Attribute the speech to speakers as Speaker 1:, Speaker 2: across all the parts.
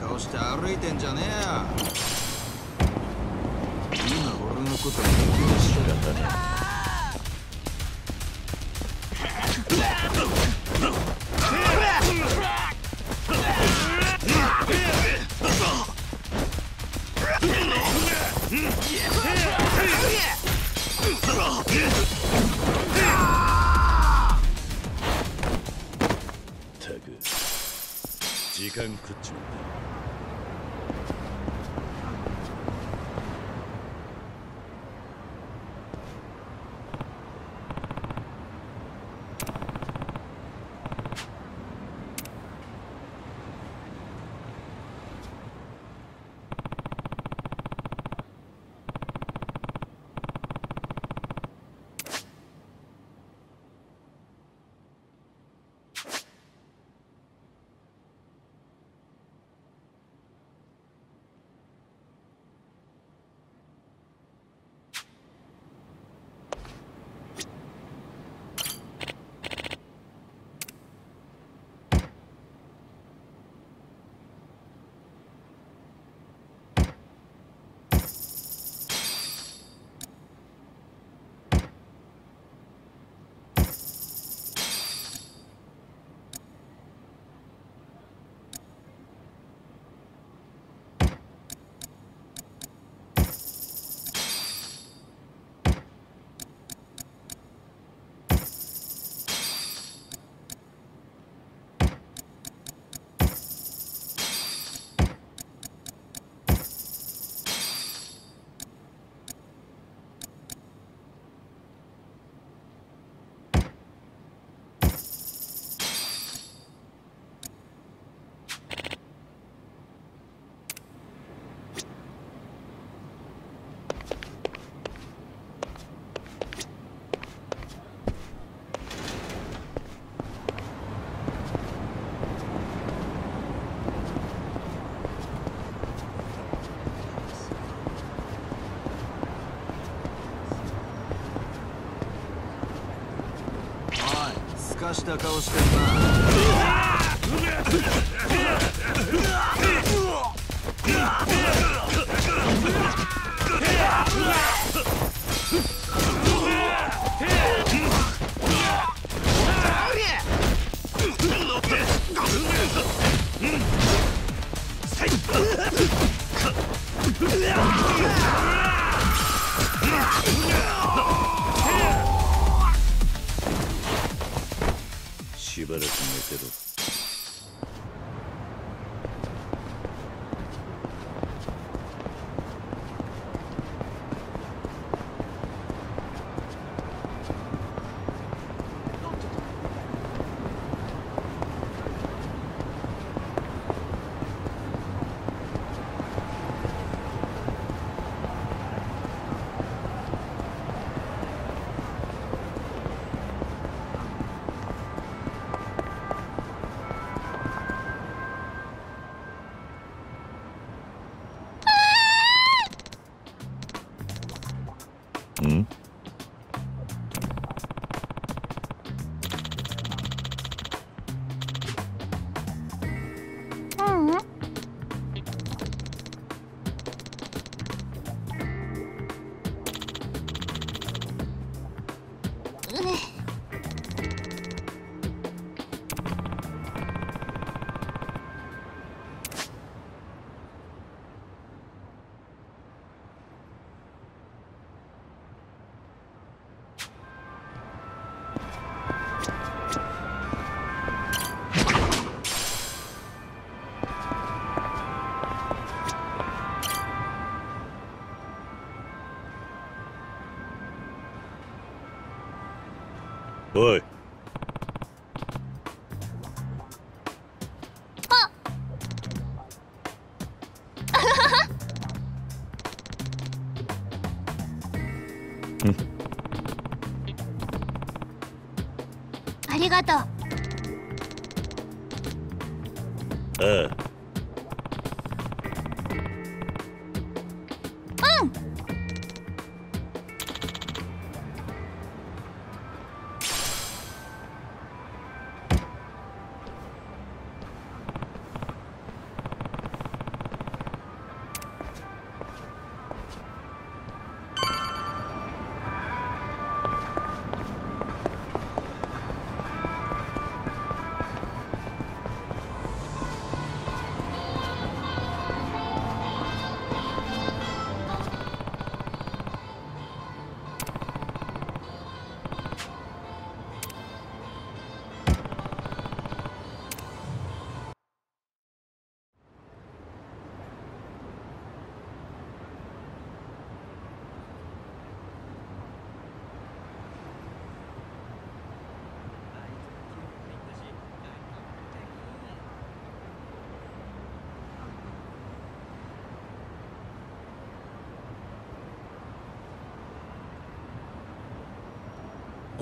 Speaker 1: 顔して歩いてんじゃねえやこと見てしたかったね
Speaker 2: 時間食っちまった。
Speaker 1: した顔してんな。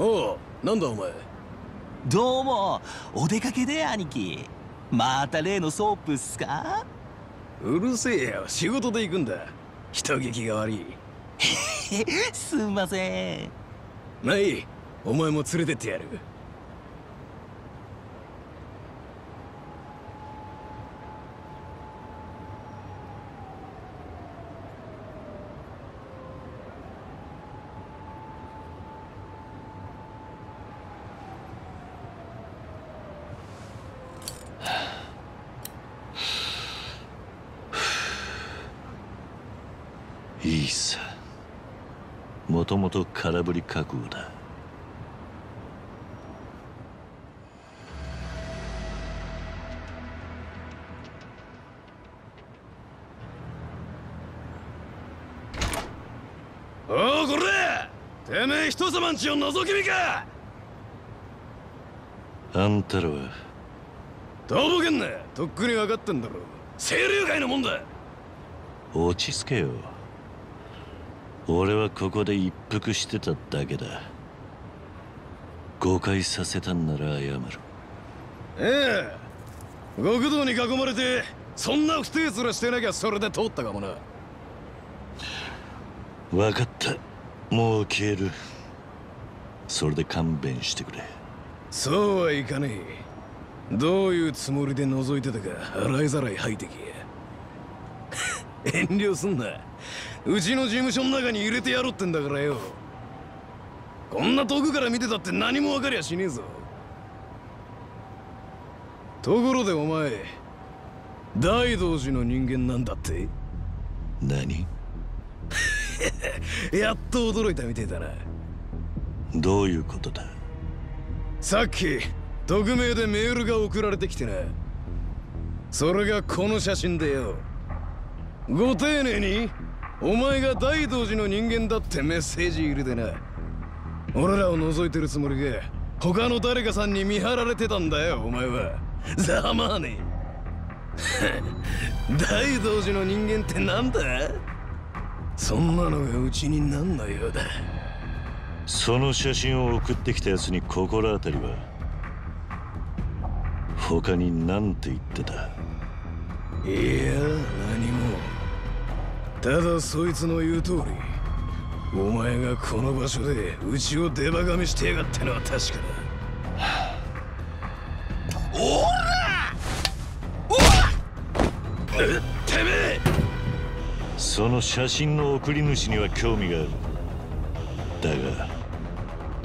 Speaker 3: おうなんだお前？
Speaker 4: どうもお出かけで兄貴。また例のソープっすか？
Speaker 3: うるせえよ仕事で行くんだ。人聞きが悪い。
Speaker 4: すんません。
Speaker 3: まあいいお前も連れてってやる
Speaker 2: いいさもともと空振り覚悟だ。
Speaker 3: おおこれてめえ人様んちを覗き見か。
Speaker 2: あんたらは。
Speaker 3: とぼけんなとっくに分かってんだろ清流会のもんだ。
Speaker 2: 落ち着けよ俺はここで一服してただけだ。誤解させたんなら謝る
Speaker 3: ええ。極道に囲まれてそんな不定面してなきゃそれで通ったかもな。
Speaker 2: 分かった。もう消える。それで勘弁してくれ。
Speaker 3: そうはいかねえ。どういうつもりで覗いてたか洗いざらい吐いてけ遠慮すんな。うちの事務所の中に入れてやろうってんだからよ。こんな遠くから見てたって何も分かりゃしねえぞ。ところでお前大道寺の人間なんだって？
Speaker 2: 何？
Speaker 3: やっと驚いたみてえだな。
Speaker 2: どういうことだ？
Speaker 3: さっき匿名でメールが送られてきてな。それがこの写真でよご丁寧にお前が大道寺の人間だってメッセージ入れてな。俺らを覗いてるつもりが他の誰かさんに見張られてたんだよお前は。ざまあねえ。大道寺の人間ってなんだ？そんなのがうちになんのようだ。
Speaker 2: その写真を送ってきたやつに心当たりは他に何て言ってた？
Speaker 3: いや何もただそいつの言う通りお前がこの場所でうちをデバガミしてやがってのは確かだ。
Speaker 4: おら
Speaker 3: えてめえ。
Speaker 2: その写真の送り主には興味がある。だが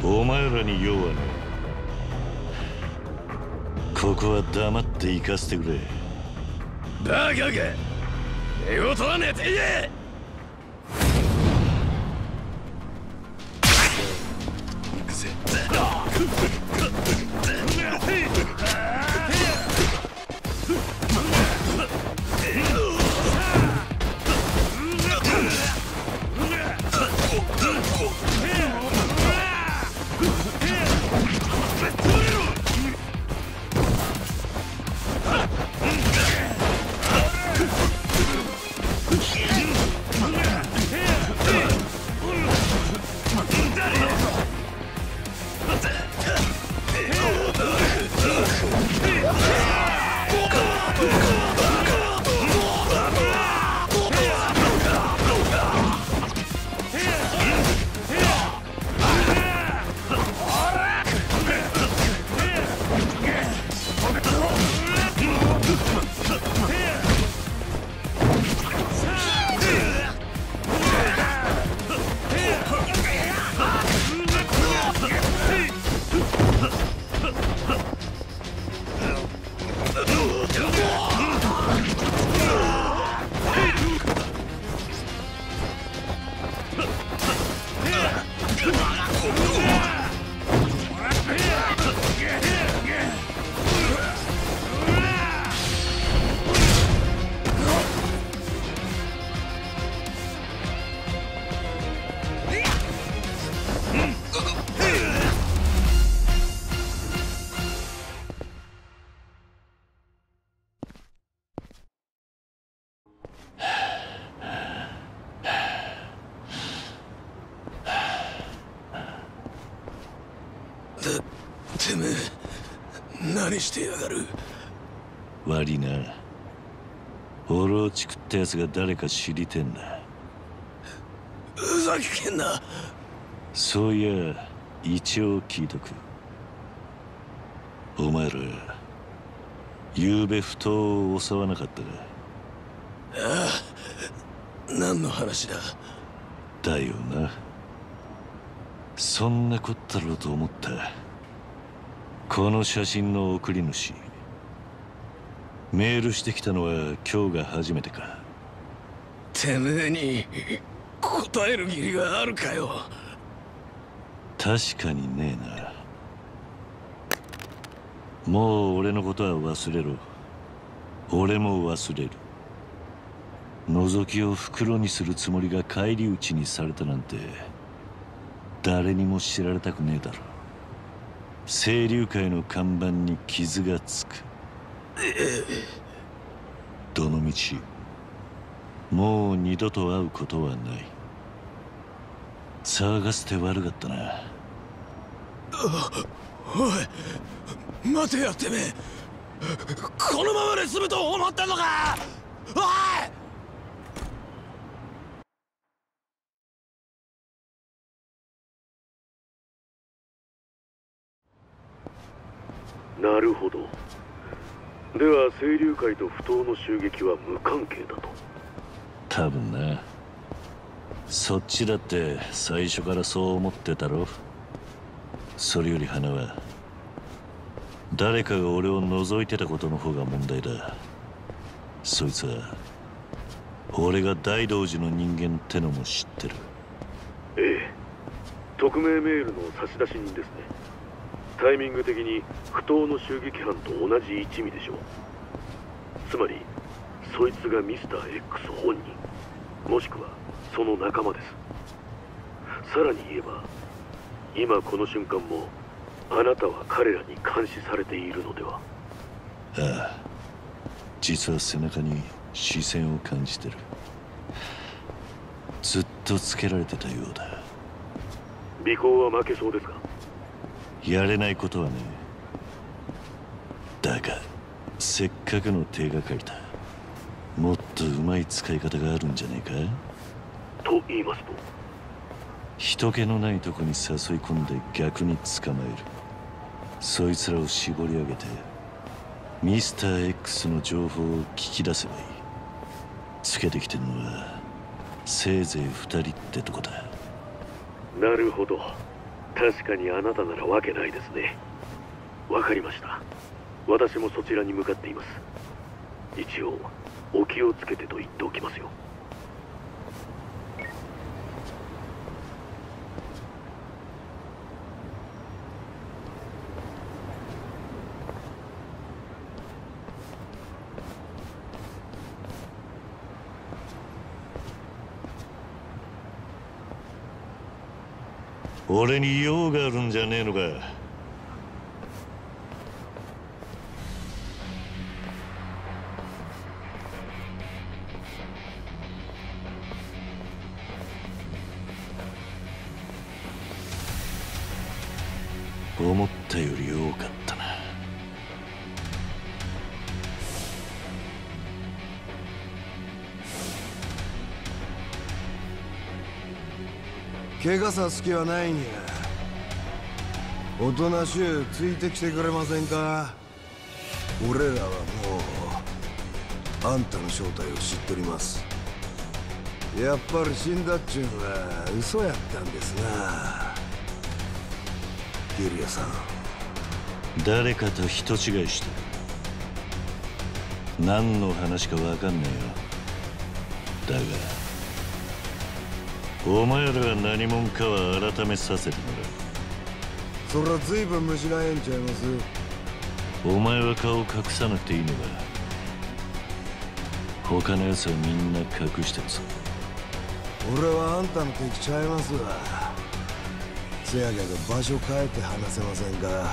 Speaker 2: お前らに用はねえここは黙って行かせてくれ。
Speaker 3: バカか寝言は寝ていえ。行くぜ 何してやがる？
Speaker 2: 悪いな。オロチクってやつが誰か知りてんだ
Speaker 3: ふざけんな！
Speaker 2: そういや一応聞いとく。お前ら昨べ不当を襲わなかったか
Speaker 3: 何の話だ？
Speaker 2: だよなそんなこったろうと思った。この写真の送り主。メールしてきたのは今日が初めてか。
Speaker 3: てめえに答える義理があるかよ。
Speaker 2: 確かにねえな。もう俺のことは忘れろ。俺も忘れる。覗きを袋にするつもりが返り討ちにされたなんて誰にも知られたくねえだろ。清流会の看板に傷がつく。どのみちもう二度と会うことはない。騒がせて悪かったな。
Speaker 3: おい待てよてめえ。このままで済むと思ったのか。おい！
Speaker 5: なるほど。では清流会と不当の襲撃は無関係だと。
Speaker 2: 多分な。そっちだって最初からそう思ってたろ。それより花は誰かが俺を覗いてたことの方が問題だ。そいつは俺が大道寺の人間ってのも知ってる。
Speaker 5: ええ。匿名メールの差出人ですねタイミング的に不当の襲撃犯と同じ一味でしょう。つまりそいつがミスター X 本人もしくはその仲間です。さらに言えば今この瞬間もあなたは彼らに監視されているのでは。
Speaker 2: ああ実は背中に視線を感じてる。ずっとつけられてたようだ。
Speaker 5: 尾行は負けそうですか
Speaker 2: やれないことはねだがせっかくの手がかりだ。もっとうまい使い方があるんじゃねえか？
Speaker 5: と言いますと？
Speaker 2: 人気のないとこに誘い込んで逆に捕まえる。そいつらを絞り上げてミスター X の情報を聞き出せばいい。つけてきてるのはせいぜい二人ってとこだ。
Speaker 5: なるほど確かにあなたならわけないですね。わかりました。私もそちらに向かっています。一応お気をつけてと言っておきますよ。
Speaker 2: 俺に用があるんじゃねえのか。
Speaker 3: さす気はないにゃおとなしゅうついてきてくれませんか。俺らはもうあんたの正体を知っております。やっぱり死んだっちゅうんは嘘やったんですな。ギリアさん。
Speaker 2: 誰かと人違いして。何の話か分かんねえよ。だが。お前らが何者かは改めさせてもら
Speaker 3: そりゃ随分虫がええんちゃいます。
Speaker 2: うお前は顔を隠さなくていいのか。他の奴はみんな隠してるぞ。
Speaker 3: 俺はあんたの敵ちゃいます。わせやけど場所変えて話せませんか。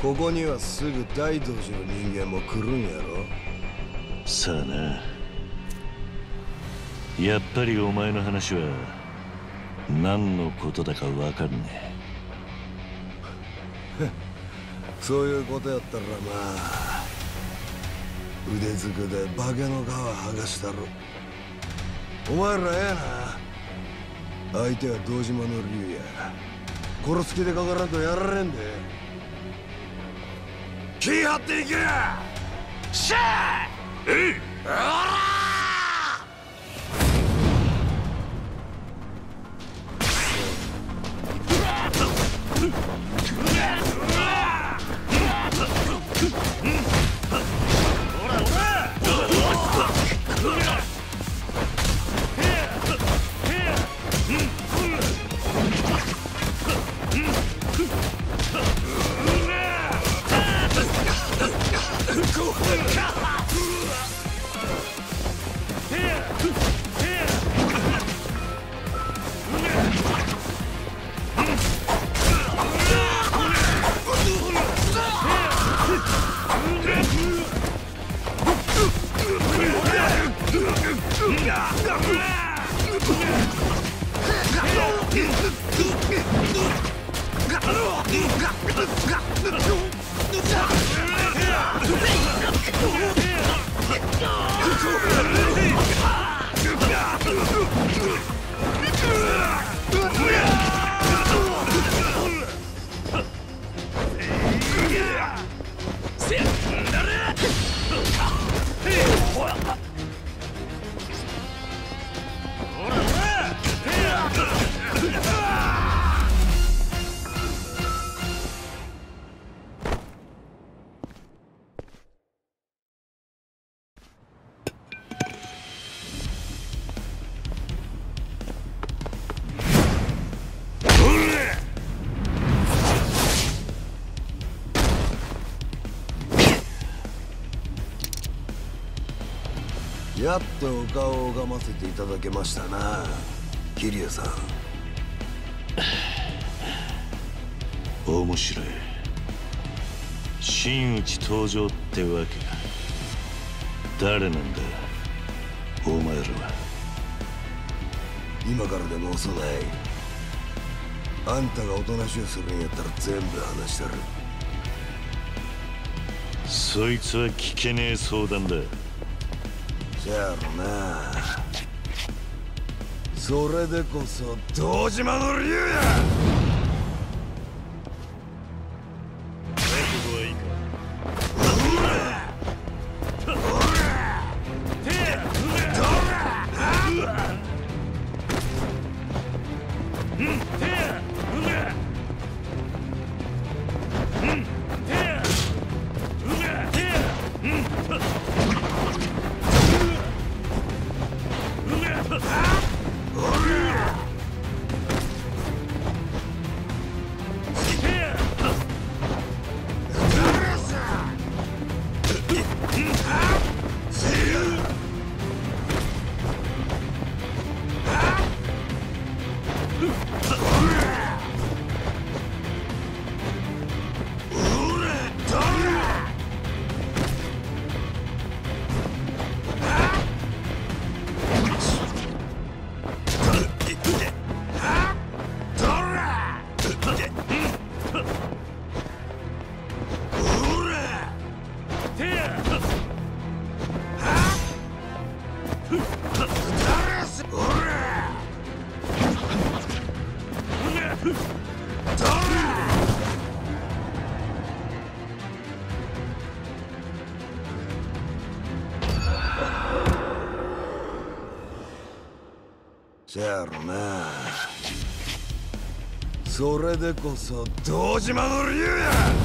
Speaker 3: ここにはすぐ大道寺の人間も来るんやろ。
Speaker 2: さあなやっぱりお前の話は何のことだか分かんねえ。
Speaker 6: そういうことやったらまあ腕ずくで化けの皮剥がしたろ。お前らええな。相手は堂島の竜や殺す気でかからんとやられんで。気張っていけしゃーえい! Huh? やっとお顔を拝ませていただけましたな桐生さん。
Speaker 2: 面白い。真打ち登場ってわけか。誰なんだお前らは。
Speaker 6: 今からでも遅ない。あんたがおとなしゅうするんやったら全部話したる。
Speaker 2: そいつは聞けねえ相談だ
Speaker 6: じゃろな。それでこそ堂島の竜や！じゃろな。それでこそ堂島の竜や！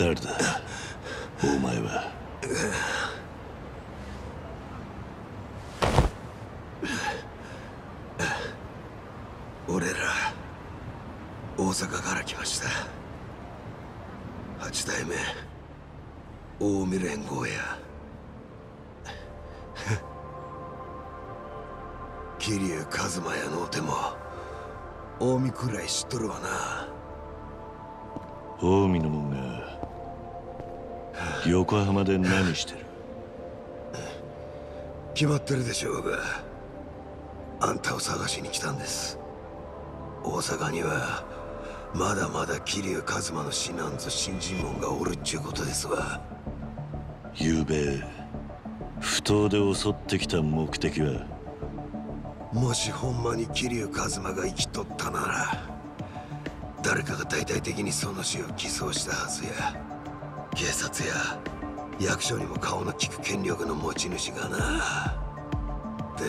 Speaker 2: 誰だお前は
Speaker 6: 俺ら大阪から来ました八代目近江連合や桐生一馬やのうても近江くらい知っとるわな
Speaker 2: 近江のもんが横浜で何してる？
Speaker 6: 決まってるでしょうがあんたを探しに来たんです。大阪にはまだまだ桐生一馬の死なんぞ新人門がおるっちゅうことですわ。
Speaker 2: 昨べ不当で襲ってきた目的は？
Speaker 6: もしほんまに桐生一馬が生きとったなら誰かが大々的にその死を偽装したはずや警察や役所にも顔の利く権力の持ち主がな。で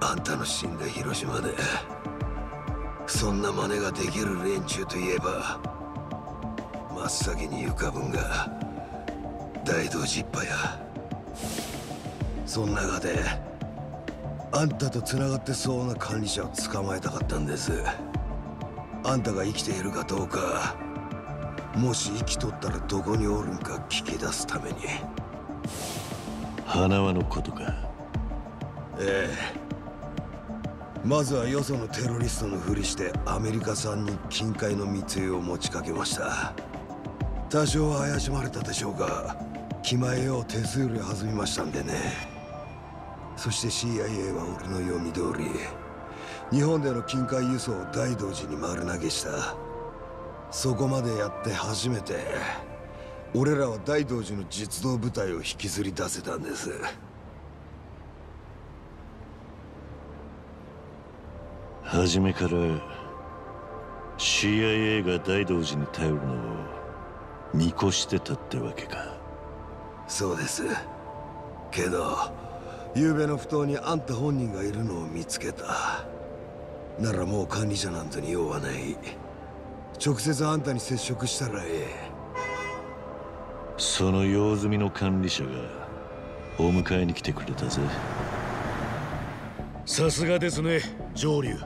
Speaker 6: あんたの死んだ広島でそんな真似ができる連中といえば真っ先に浮かぶんが大道寺一派や。そん中であんたと繋がってそうな管理者を捕まえたかったんです。あんたが生きているかどうかもし生きとったらどこにおるんか聞き出すために。
Speaker 2: 花輪のことか。
Speaker 6: ええ。まずはよそのテロリストのふりしてアメリカ産に金塊の密輸を持ちかけました。多少は怪しまれたでしょうが気前よう手数料弾みましたんでね。そして CIA は俺の読み通り日本での金塊輸送を大道寺に丸投げしたそこまでやって初めて俺らは大道寺の実動部隊を引きずり出せたんです。
Speaker 2: 初めから CIA が大道寺に頼るのを見越してたってわけか。
Speaker 6: そうです。けど昨べの不当にあんた本人がいるのを見つけた。ならもう管理者なんぞに用はない直接あんたに接触したらええ。
Speaker 2: その用済みの管理者がお迎えに来てくれたぜ。
Speaker 5: さすがですね上流。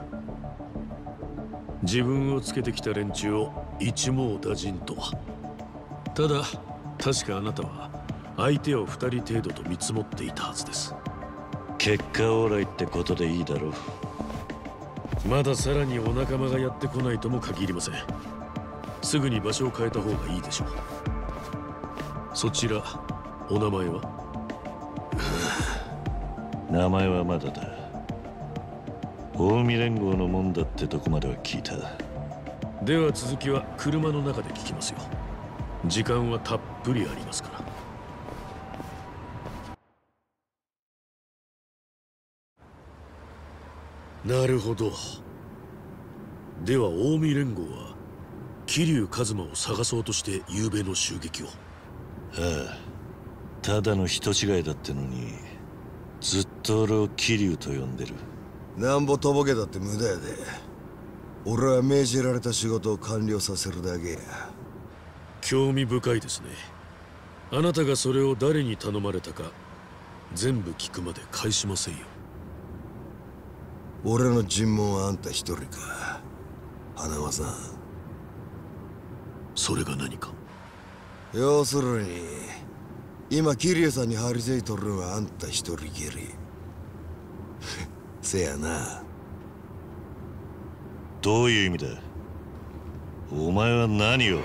Speaker 5: 自分をつけてきた連中を一網打尽と。はただ確かあなたは相手を二人程度と見積もっていたはずです。
Speaker 2: 結果オーライってことでいいだろう
Speaker 5: まださらにお仲間がやってこないとも限りません。すぐに場所を変えた方がいいでしょう。そちらお名前は？
Speaker 2: 名前はまだだ。近江連合のもんだってとこまでは聞いた。
Speaker 5: では続きは車の中で聞きますよ。時間はたっぷりありますかなるほど。では近江連合は桐生一馬を探そうとして昨べの襲撃を。
Speaker 2: ああ。ただの人違いだってのにずっと俺を桐生と呼んでる。
Speaker 6: なんぼとぼけだって無駄やで。俺は命じられた仕事を完了させるだけや。
Speaker 5: 興味深いですね。あなたがそれを誰に頼まれたか
Speaker 7: 全部聞くまで返しませんよ
Speaker 6: 俺の尋問はあんた一人か。花輪さん。
Speaker 7: それが何か？
Speaker 6: 要するに今桐生さんに張り付いとるのはあんた一人きり。せやな。
Speaker 2: どういう意味だ？お前は何を？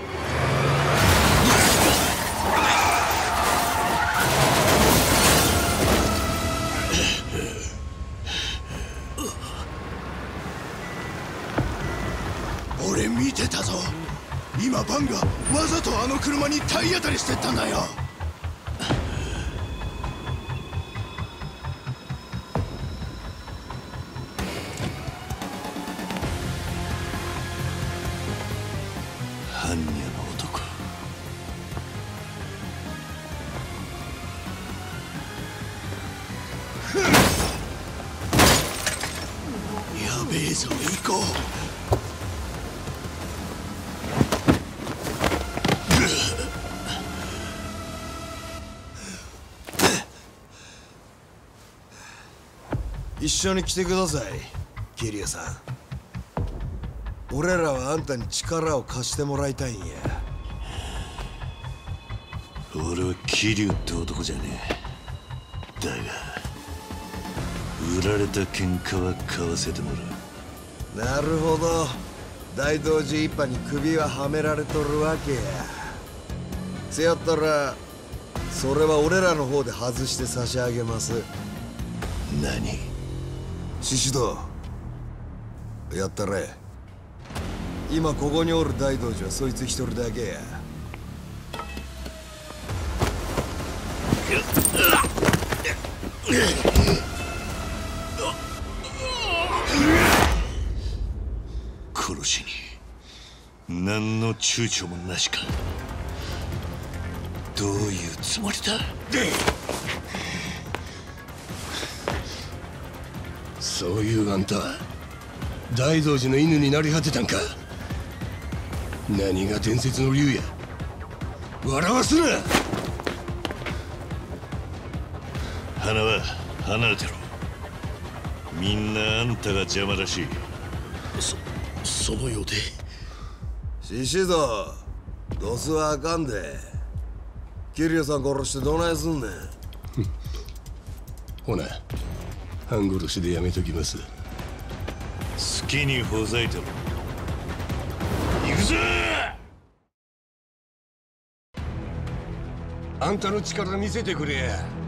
Speaker 6: 体当たりしてったんだよ。緒に来てください桐生さん。俺らはあんたに力を貸してもらいたいんや。
Speaker 2: 俺は桐生って男じゃねえ。だが売られた喧嘩は買わせてもらう。
Speaker 6: なるほど。大道寺一派に首ははめられとるわけや。せやったらそれは俺らの方で外して差し上げます。
Speaker 2: 何？
Speaker 6: 獅子堂。やったれ。今ここにおる大道寺はそいつ一人だけや。
Speaker 2: 殺しに。何の躊躇もなしか。どういうつもりだ？
Speaker 8: そういうあんたは大道寺の犬になり果てたんか。何が伝説の竜や。笑わすな。
Speaker 2: 花は離れてろ。みんなあんたが邪魔らし。い
Speaker 7: そそのようで。
Speaker 6: 獅子堂ドスはあかんで。桐生さん殺してどないすんねん。
Speaker 8: ほな半殺しでやめときます。
Speaker 2: 好きにほざいてろ行くぞ
Speaker 8: あんたの力見せてくれ。や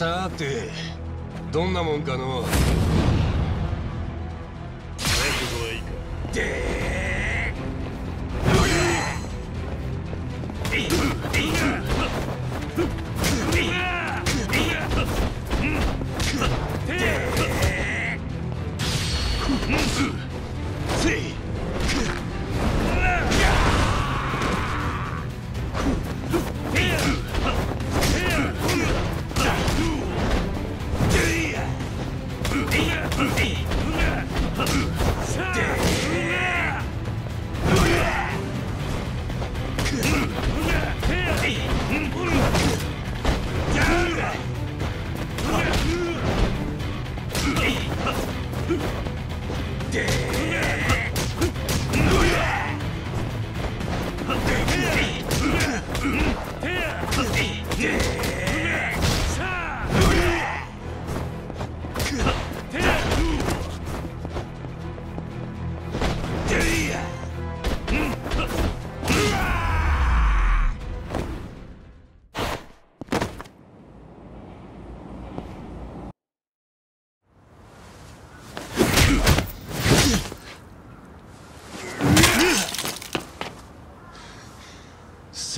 Speaker 8: さてどんなもんかの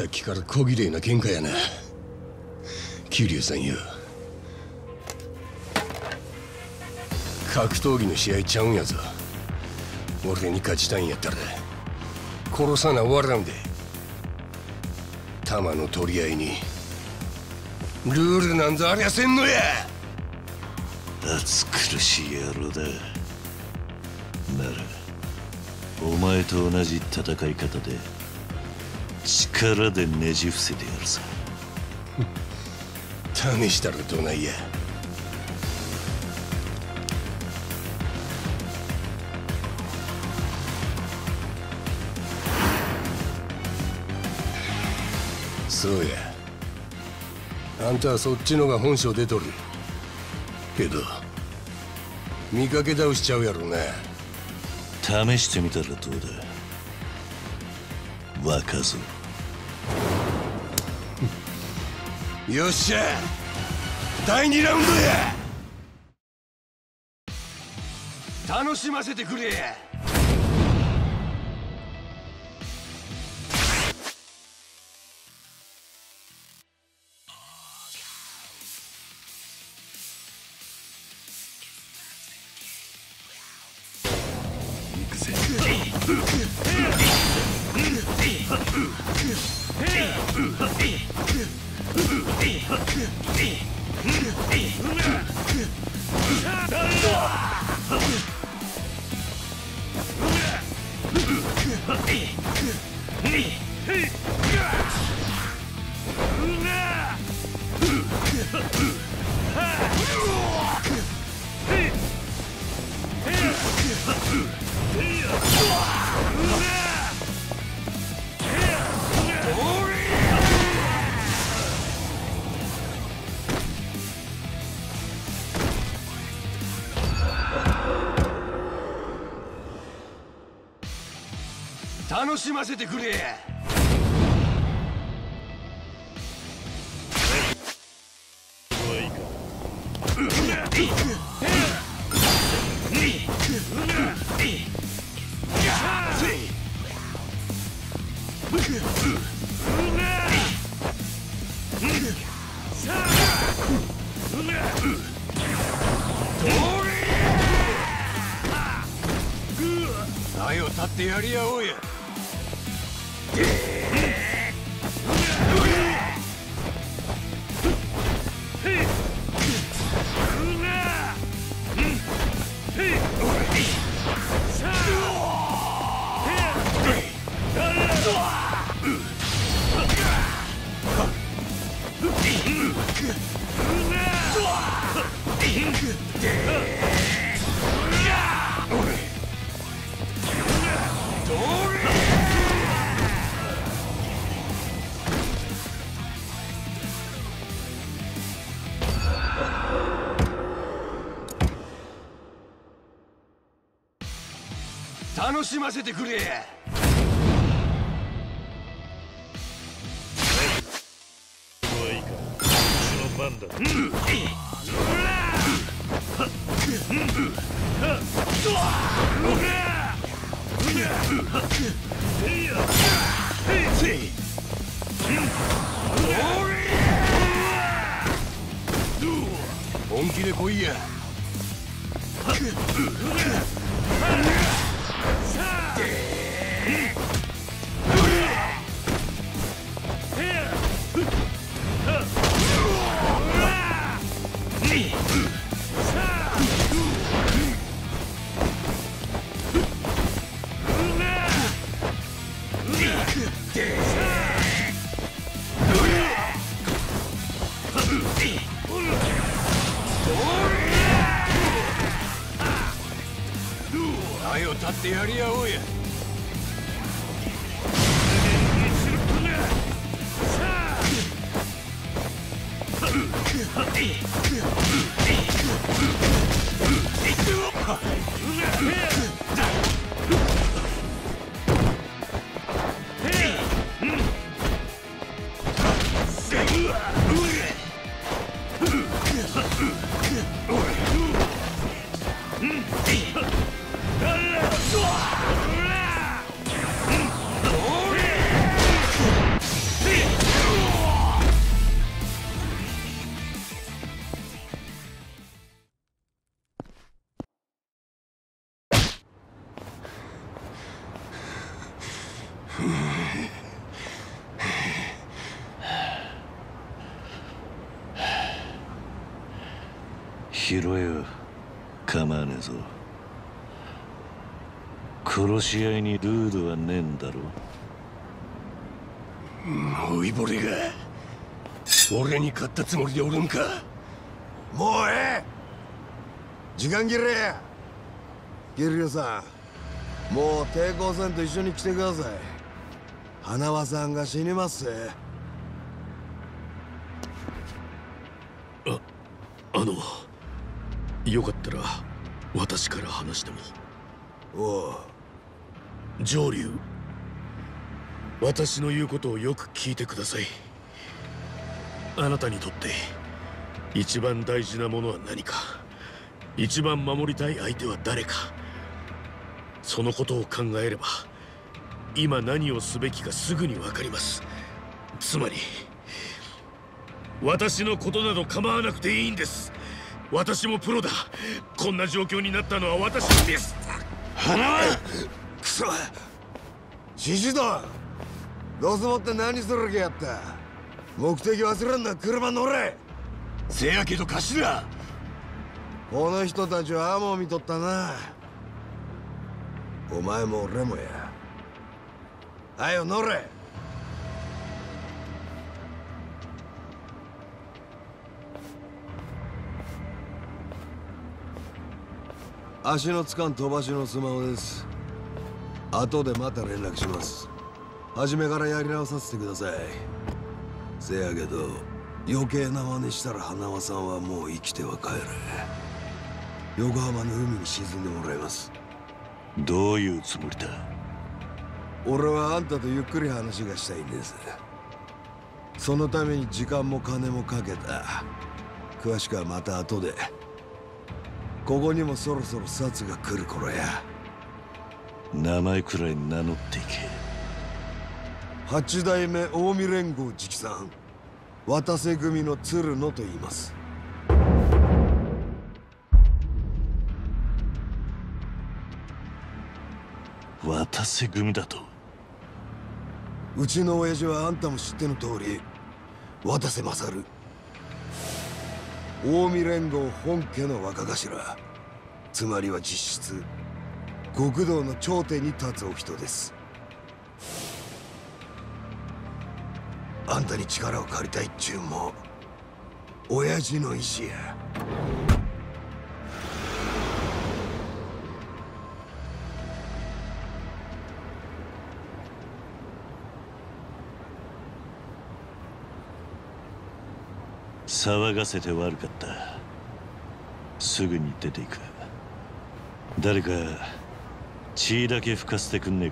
Speaker 8: さっきから小綺麗な喧嘩やな。桐生さんよ。格闘技の試合ちゃうんやぞ。俺に勝ちたいんやったら殺さな終わらんで。弾の取り合いに。ルールなんぞありゃせんのや。
Speaker 2: 暑苦しい野郎だ。ならお前と同じ戦い方で力でねじ伏せてやるさ
Speaker 8: 試したらどないやそうやあんたはそっちのが本性出とるけど見かけ倒しちゃうやろな
Speaker 2: 試してみたらどうだ若造
Speaker 8: よっしゃ。第2ラウンドや楽しませてくれ。楽しませてくれ。はよ立ってやり合おうや楽しませてくれ。
Speaker 2: 拾えよ。構わねえぞ。殺し合いにルールはねえんだろ。
Speaker 8: 老いぼれが。俺に勝ったつもりでおるんか。
Speaker 6: もうええ。時間切れ。やギリオさん。もう抵抗戦と一緒に来てください。花輪さんが死にますぜ
Speaker 7: あのよかったら私から話しても。
Speaker 6: おう。
Speaker 7: 上流。私の言うことをよく聞いてください。あなたにとって一番大事なものは何か。一番守りたい相手は誰か。そのことを考えれば今何をすべきかすぐに分かります。つまり私のことなど構わなくていいんです。私もプロだ。こんな状況になったのは私です
Speaker 8: 花輪
Speaker 6: クソ獅子だ。どうせもって何する気やった。目的忘れんな。車乗れ。
Speaker 8: せやけど頭
Speaker 6: この人たちはアモを見とったな。お前も俺もや。はよ乗れ足のつかん飛ばしのスマホです。後でまた連絡します。初めからやり直させてください。せやけど余計な真似したら花輪さんはもう生きては帰れ。横浜の海に沈んでもらいます。
Speaker 2: どういうつもりだ？
Speaker 6: 俺はあんたとゆっくり話がしたいんです。そのために時間も金もかけた。詳しくはまた後でここにもそろそろ札が来る頃や。
Speaker 2: 名前くらい名乗っていけ。
Speaker 6: 八代目近江連合直参。渡瀬組の鶴野と言います。
Speaker 2: 渡瀬組だと。
Speaker 6: うちの親父はあんたも知っての通り渡瀬勝近江連合本家の若頭。つまりは実質極道の頂点に立つお人です。あんたに力を借りたいっちゅうも親父の意志や。
Speaker 2: 騒がせて悪かった。すぐに出ていく。誰か血だけ吹かせてくんねえ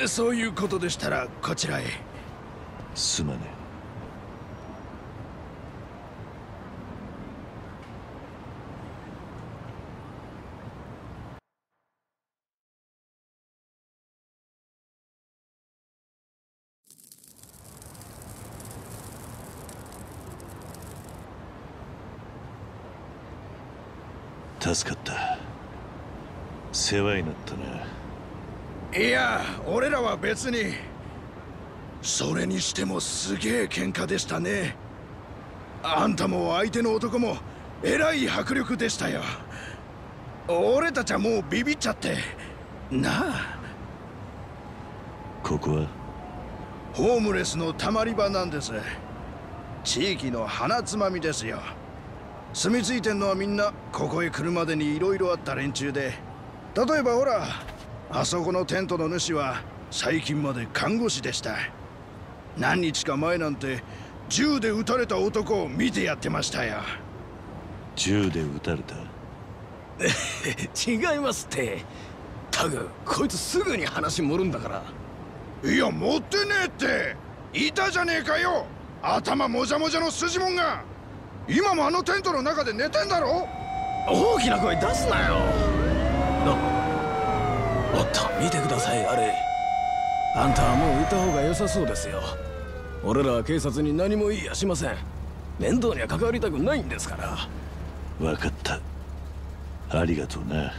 Speaker 2: か。
Speaker 7: そういうことでしたらこちらへ。
Speaker 2: すまねえ助かった世話になったない
Speaker 7: や俺らは別にそれにしてもすげえ喧嘩でしたね。あんたも相手の男もえらい迫力でしたよ。俺たちはもうビビっちゃって。なあ。
Speaker 2: ここは？
Speaker 7: ホームレスのたまり場なんです。地域の花つまみですよ。住み着いてんのはみんなここへ来るまでに色々あった連中で例えばほらあそこのテントの主は最近まで看護師でした。何日か前なんて銃で撃たれた男を見てやってましたよ。
Speaker 2: 銃で撃たれた？
Speaker 3: 違いますって。タグこいつすぐに話盛るんだから。
Speaker 7: いや持ってねえって。いたじゃねえかよ。頭もじゃもじゃの筋もんが。今もあのテントの中で寝てんだろ。
Speaker 3: 大きな声出すなよおっと見てくださいあれ。あんたはもういた方が良さそうですよ。俺らは警察に何も言いやしません。面倒には関わりたくないんですから。
Speaker 2: 分かった。ありがとうな。